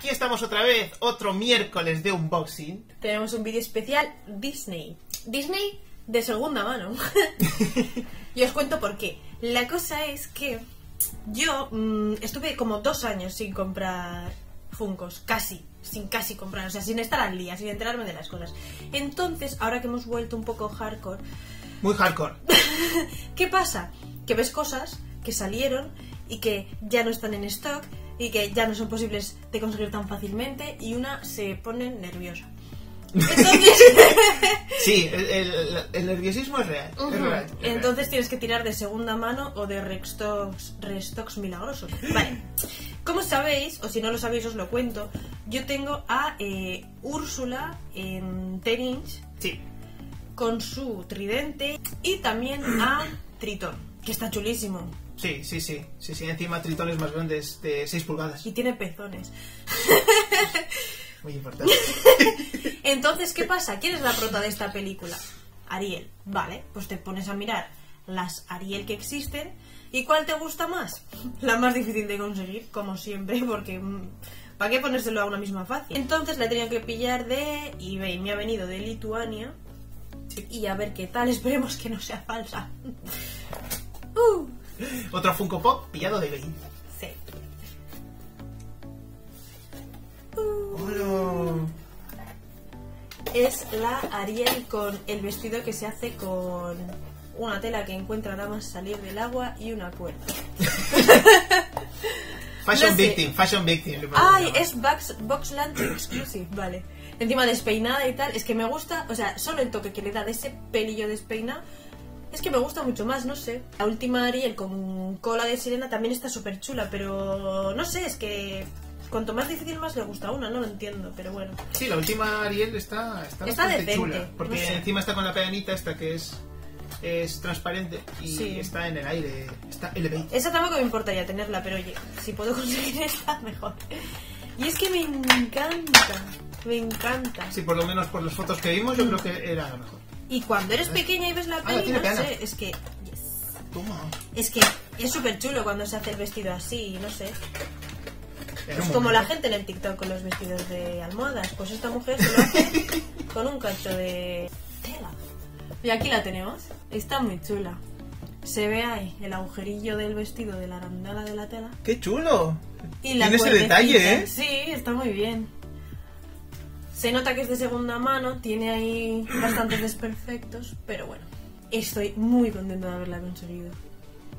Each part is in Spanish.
aquí estamos otra vez, otro miércoles de unboxing. Tenemos un vídeo especial Disney. Disney de segunda mano. y os cuento por qué. La cosa es que yo mm, estuve como dos años sin comprar Funcos, casi, sin casi comprar, o sea, sin estar al día, sin enterarme de las cosas. Entonces, ahora que hemos vuelto un poco hardcore, Muy hardcore. ¿qué pasa? Que ves cosas que salieron y que ya no están en stock y que ya no son posibles de conseguir tan fácilmente y una se pone nerviosa. Entonces, Sí, el, el- el nerviosismo es real. es Ujú. real, es real. Entonces tienes que tirar de segunda mano o de restocks, restocks milagrosos. Vale. Como sabéis, o si no lo sabéis os lo cuento, yo tengo a eh, Úrsula en 10 inch Sí, con su tridente y también a Tritón, que está chulísimo sí, sí, sí. Sí, sí, encima tritones más grandes de 6 pulgadas. y tiene pezones. Muy importante. Entonces, ¿qué pasa? ¿Quién es la prota de esta película? Ariel. Vale, pues te pones a mirar las Ariel que existen. ¿Y cuál te gusta más? La más difícil de conseguir, como siempre, porque ¿para qué ponérselo a una misma fácil? Entonces la he tenido que pillar de eBay. Me ha venido de Lituania. Y a ver qué tal. Esperemos que no sea falsa. Uh, Otro Funko Pop pillado de eBay. sí. Es la Ariel con el vestido que se hace con una tela que encuentra nada más salir del agua y una cuerda. Fashion No sé. Victim, Fashion Victim. Ay, es Box, Boxland Exclusive, vale. Encima despeinada y tal, es que me gusta, o sea, solo el toque que le da de ese pelillo despeinado, es que me gusta mucho más, no sé. La última Ariel con cola de sirena también está súper chula, pero no sé, es que cuanto más difícil más le gusta a una, no lo entiendo, pero bueno. Sí, la última Ariel está, está, Está bastante decente, chula. Porque no sé. encima está con la peganita esta que es, es transparente y Sí. está en el aire. Está elevate. Esa tampoco me importaría tenerla, pero oye, si puedo conseguir esta, mejor. Y es que me encanta, me encanta. Sí, por lo menos por las fotos que vimos, yo creo que era la mejor. Y cuando eres pequeña y ves la Ah, peli, no sé, es que... yes. Toma. Es que es súper chulo cuando se hace el vestido así, no sé. Es como la gente en el TikTok con los vestidos de almohadas. Pues esta mujer se lo hace con un cacho de tela. Y aquí la tenemos. Está muy chula. Se ve ahí el agujerillo del vestido de la arandela de la tela. ¡Qué chulo! Y la Tiene ese detalle, ¿eh? Sí, está muy bien. Se nota que es de segunda mano, tiene ahí bastantes desperfectos, pero bueno. Estoy muy contenta de haberla conseguido.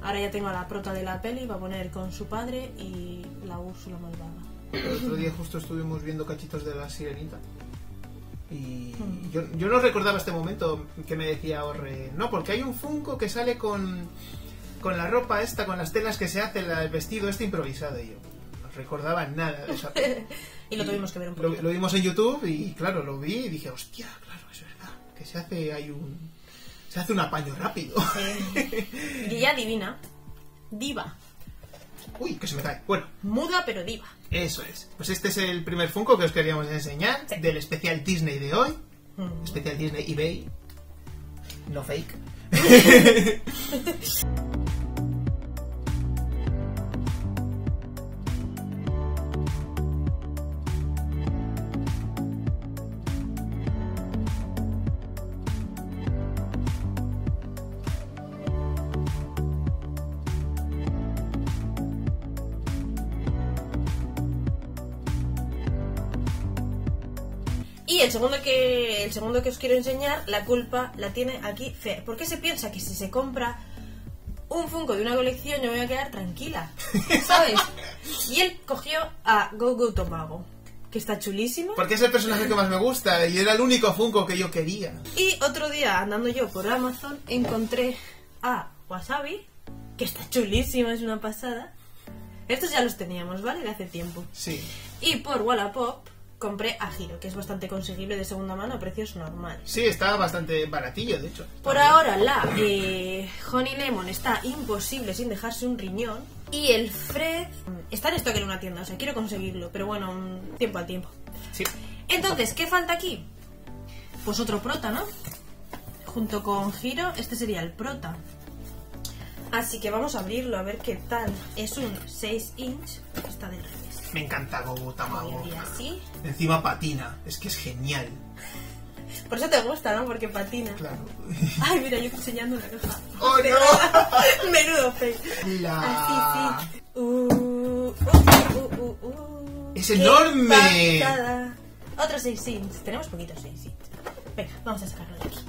Ahora ya tengo a la prota de la peli, va a poner con su padre y la Úrsula malvada. El otro día justo estuvimos viendo cachitos de la sirenita. Y Hmm. yo, yo no recordaba este momento que me decía Orre. No, porque hay un Funko que sale con, con la ropa esta, con las telas que se hace, el vestido este improvisado. Y yo no recordaba nada de esa peli. Y lo tuvimos que ver un Lo, poquito. lo vimos en YouTube y claro, lo vi y dije, hostia, claro, es verdad. Que se hace, hay un... Se hace un apaño rápido. Eh, y divina. Diva. Uy, que se me cae. Bueno, Muda pero diva. eso es. Pues este es el primer Funko que os queríamos enseñar Sí. del especial Disney de hoy. Mm. Especial Disney eBay. No fake. Y el segundo que el segundo que os quiero enseñar, la culpa la tiene aquí Fer. ¿Por qué se piensa que si se compra un Funko de una colección yo me voy a quedar tranquila? ¿Sabes? Y él cogió a Go Go Tomago, que está chulísimo. Porque es el personaje que más me gusta y era el único Funko que yo quería. Y otro día, andando yo por Amazon, encontré a Wasabi, que está chulísimo, es una pasada. Estos ya los teníamos, ¿vale? De hace tiempo. Sí. Y por Wallapop compré a Giro, que es bastante conseguible de segunda mano a precios normales. Sí, estaba bastante baratillo, de hecho. Por ahora la eh, Honey Lemon está imposible sin dejarse un riñón. Y el Fred mm, está en stock en una tienda, o sea, quiero conseguirlo, pero bueno, mm, tiempo al tiempo. Sí. Entonces, ¿qué falta aquí? Pues otro prota, ¿no? Junto con Giro, este sería el prota. Así que vamos a abrirlo a ver qué tal. Es un 6 inch, está del revés. Me encanta Gogo Tamago. así. Encima patina. Es que es genial. Por eso te gusta, ¿no? Porque patina. Claro. Ay, mira, yo enseñando una caja. ¡Oh, no! Menudo fe. La... Así, sí. Uh, uh, uh, uh, uh. ¡Es ¡Qué enorme! pasada! Otro 6 inch. Tenemos poquitos 6 inch. Venga, vamos a sacarlo de aquí.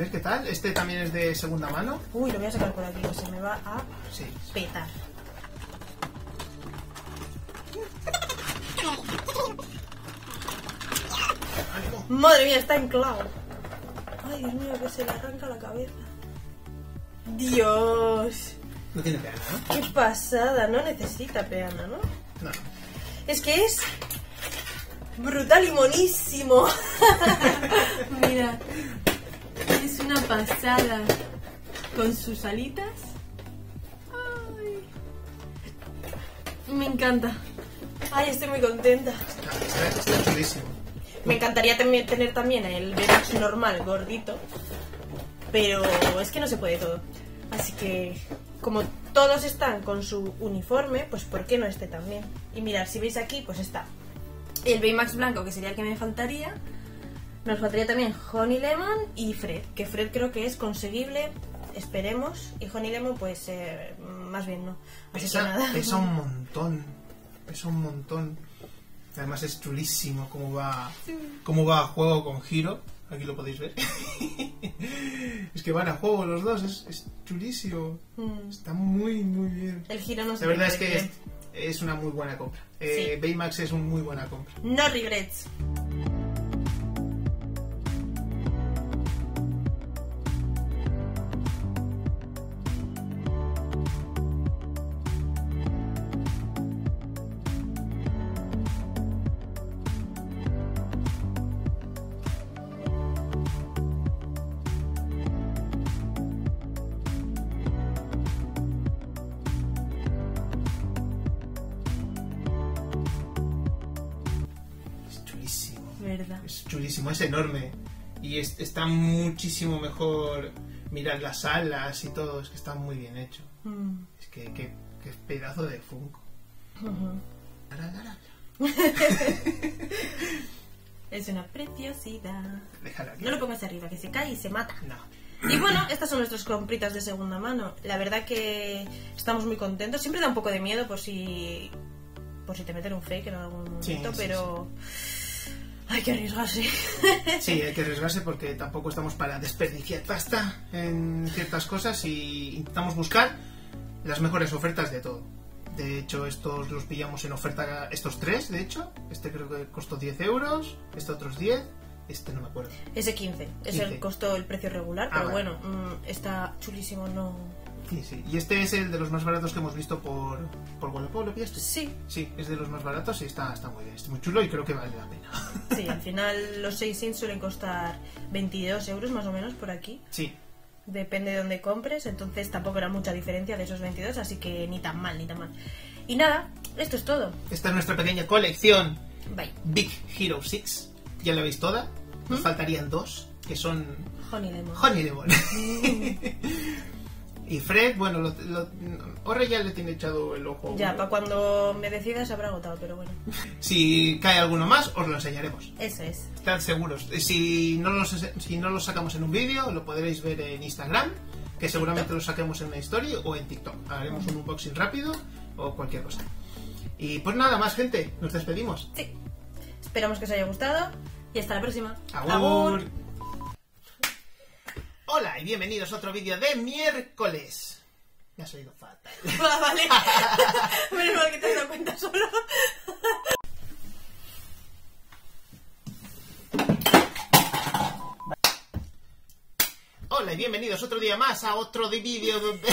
Ver, ¿qué tal? Este también es de segunda mano. Uy, lo voy a sacar por aquí, que se me va a Sí. petar. ¡Ánimo! Madre mía, está enclavo. Ay, Dios mío, que se le arranca la cabeza. Dios. No tiene pena, ¿no? Qué pasada, no necesita peana, ¿no? No. Es que es brutal y monísimo. Mira, es una pasada con sus alitas. Ay. Me encanta. Ay, estoy muy contenta. Está, chulísimo. Me encantaría también tener también el Verax normal, gordito. Pero es que no se puede todo. Así que, como todos están con su uniforme, pues ¿por qué no este también? Y mirad, si veis aquí, pues está el Baymax blanco, que sería el que me faltaría. Nos faltaría también Honey Lemon y Fred, que Fred creo que es conseguible, esperemos. Y Honey Lemon, pues eh, más bien no. Así que Pesa, nada. pesa un montón. Pesa un montón. Además es chulísimo cómo va, cómo va a juego con giro. Aquí lo podéis ver. es que van a juego los dos. Es, es chulísimo. Mm. Está muy, muy bien. El giro no se La verdad es que es, es una muy buena compra. Eh, Sí. Baymax es una muy buena compra. No regrets. ¿Verdad? Es chulísimo, es enorme. Y es- está muchísimo mejor. Mirad las alas y todo, es que está muy bien hecho. Mm. Es que, que, que pedazo de Funko. Ujú. Ara, ara, ara. Es una preciosidad. Déjala aquí. No lo pongas arriba, que se cae y se mata. No. Y bueno, estas son nuestras compritas de segunda mano. La verdad que estamos muy contentos. Siempre da un poco de miedo por si por si te meten un fake en algún momento, sí, pero hay que arriesgarse. Sí, hay que arriesgarse porque tampoco estamos para desperdiciar pasta en ciertas cosas y intentamos buscar las mejores ofertas de todo. De hecho, estos los pillamos en oferta, estos tres, de hecho. Este creo que costó 10 euros, este otros 10, este no me acuerdo. Ese 15. Es 15. el costo, el precio regular, Ah, pero vale. bueno, mm, está chulísimo, no. Sí, sí. Y este es el de los más baratos que hemos visto por, por Wallapop, ¿lo pillaste? Sí, Sí, es de los más baratos y está, está muy bien. Está muy chulo y creo que vale la pena. sí, al final los 6 inch suelen costar 22 euros más o menos por aquí. Sí, Depende de dónde compres, entonces tampoco era mucha diferencia de esos 22, así que ni tan mal, ni tan mal. Y nada, esto es todo. esta es nuestra pequeña colección Bye. Big Hero 6. Ya la veis toda. Nos ¿Mm? faltarían dos, que son Honey Lemon. Honey Lemon. y Fred, bueno, lo, lo- Orre ya le tiene echado el ojo. Ya, para cuando me decida se habrá agotado, pero bueno. Si cae alguno más, os lo enseñaremos. Eso es. Estad seguros. Si no los, si no los sacamos en un vídeo, lo podréis ver en Instagram, que seguramente lo saquemos en una historia o en TikTok. Haremos un unboxing rápido o cualquier cosa. Y pues nada más, gente. Nos despedimos. Sí. Esperamos que os haya gustado y hasta la próxima. Agur. Hola y bienvenidos a otro vídeo de miércoles. Me ha salido fatal. Ah, vale. Menos mal que te has dado cuenta solo. Hola y bienvenidos otro día más a otro de vídeo donde...